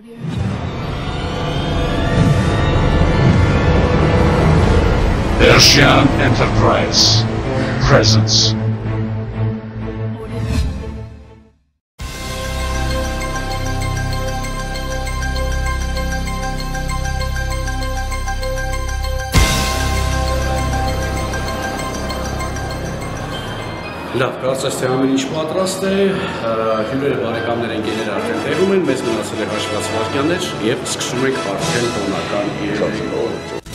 Audio Enterprise. Presence. Լավ, կարծես թե ամեն ինչ պատրաստ է, հյուրերը բարեկամներ ընկերները արդեն տեղում են, մեզ մնացել է հաշված վարքյաններ եւ սկսում ենք արդեն տոնական իրերը։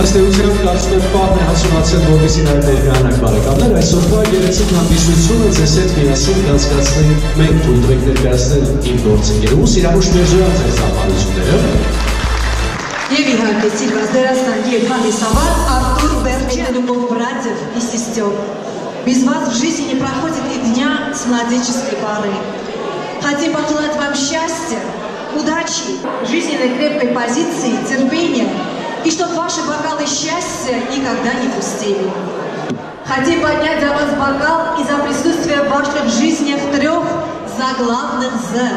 Ըստ էության կարծում եմ պահն է հասունացել, որպեսի նաև ներկայանանք բարեկամներ, այսօրվա գերեցիկ հանդիսությունը ձեզ հետ միասին կանցկացնենք մենք թույլ տվեք ներկայացնել իմ գործընկերուս Իրավուշ Մերժոյան ձեր սահմանությունները։ Եվ իհարկե Սիլվաս Դերասան եւ հանդիսավար Артур Берчин, любовь братьев и сестер. Без вас в жизни не проходит и дня с младенческой поры. Хотим пожелать вам счастья, удачи, жизненной крепкой позиции, терпения, и чтобы ваши бокалы счастья никогда не пустели. Хотим поднять за вас бокал и за присутствие в ваших жизнях трех заглавных «З».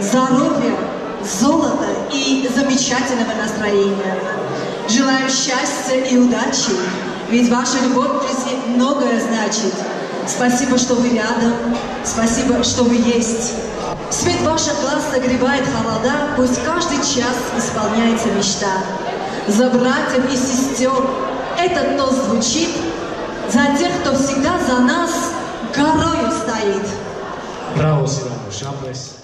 Здоровья, золота и замечательного настроения. Желаем счастья и удачи, ведь ваша любовь жизни многое значит. Спасибо, что вы рядом, спасибо, что вы есть. Свет ваших глаз согревает холода, Пусть каждый час исполняется мечта. За братьев и сестер этот тост звучит, За тех, кто всегда за нас горою стоит. Браво, Сирано, шаблес.